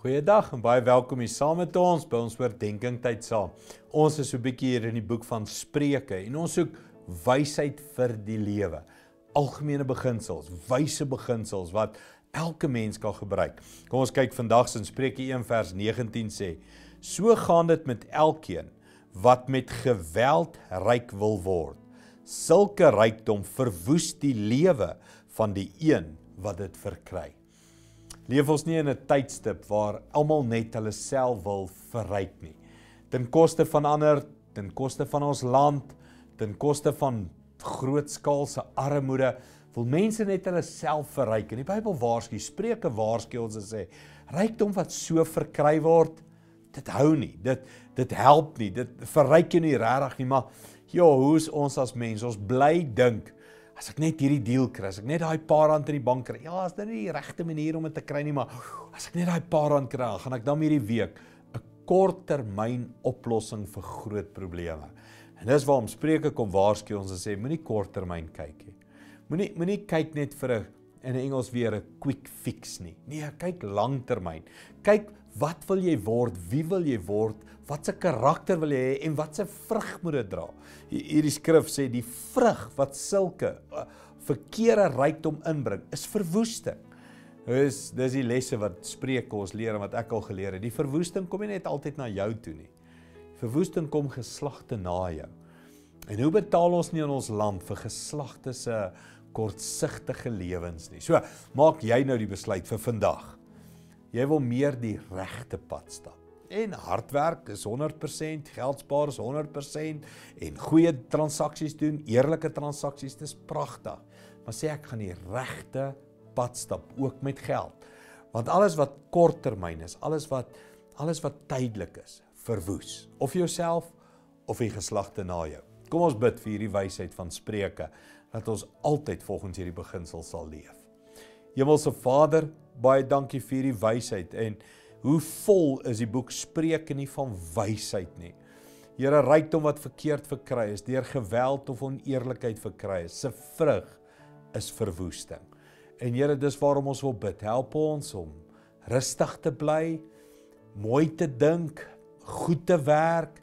Goeiedag en baie welkom hier saam met ons by ons oordeenking tyd saam. Ons is so 'n bietjie hier in die boek van Spreuke en ons soek wysheid vir die lewe. Algemene beginsels, wyse beginsels wat elke mens kan gebruik. Kom ons kyk vandag in Spreuke 1 vers 19 sê: So gaan dit met elkeen wat met geweld ryk wil word. Sulke rykdom verwoes die lewe van die een wat dit verkry leef ons nie in 'n tydstip waar almal net hulle self wil verryk nie. Ten koste van ander, ten koste van ons land, ten koste van grootskaalse armoede, wil mense net hulle self verryk. En die Bybel waarsku, Spreuke waarsku ons en sê, rykdom wat so verkry word, dit hou nie. Dit dit help nie. Dit verryk jou nie regtig nie, maar ja, hoe's ons as mense? Ons bly dink as ek net hierdie deal kry, as ek net daai paar rand in die bank kry. Ja, is dit nie die regte manier om dit te kry nie, maar as ek net daai paar rand kry, gaan ek dan hierdie week 'n korttermyn oplossing vir groot probleme. En dis waarom Spreuke kom waarsku ons en sê moenie korttermyn kyk nie. Moenie moenie kyk net vir 'n in Engels weer 'n quick fix nie. Nee, kyk langtermyn. Kyk wat wil jy word? Wie wil jy word? Wat se karakter wil jy hê en wat se vrug moet dit dra? Hierdie skrif sê die vrug wat sulke uh, verkeerde rykdom inbring is verwoesting. Dis dis die lesse wat Spreuke ons leer en wat ek al geleer het. Die verwoesting kom nie net altyd na jou toe nie. Verwoesting kom geslagte na jou. En hoe betaal ons nie in ons land vir geslagte se kortsigtige lewens nie. So, maak jy nou die besluit vir vandag. Jy wil meer die regte pad stap. En hardwerk is 100%, geld spaar is 100% en goeie transaksies doen, eerlike transaksies, dis pragtig. Maar sê ek gaan die regte pad stap ook met geld. Want alles wat korttermyn is, alles wat alles wat tydelik is, verwoes, of jouself of die geslagte na jou. Kom ons bid vir hierdie wysheid van Spreuke dat ons altyd volgens hierdie beginsel sal leef. Hemelse Vader, baie dankie vir hierdie wysheid en hoe vol is die boek Spreuke nie van wysheid nie. Here, rykdom wat verkeerd verkry is deur geweld of oneerlikheid verkry is, se vrug is verwoesting. En Here, dis waarom ons wil bid. Help ons om rustig te bly, mooi te dink, goed te werk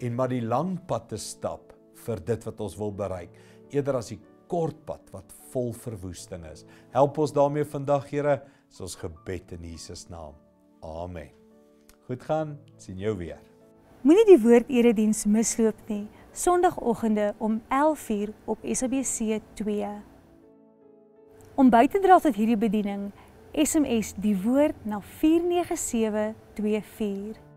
en maar die lang pad te stap vir dit wat ons wil bereik eerder as die kort pad wat vol verwoesting is. Help ons daarmee vandag, Here, is ons gebed in Jesus naam. Amen. Goed gaan, sien jou weer. Moenie die woord erediens misloop nie. Sondagoggende om 11:00 op SABC 2. Om by te dra tot hierdie bediening, SMS die woord na 49724.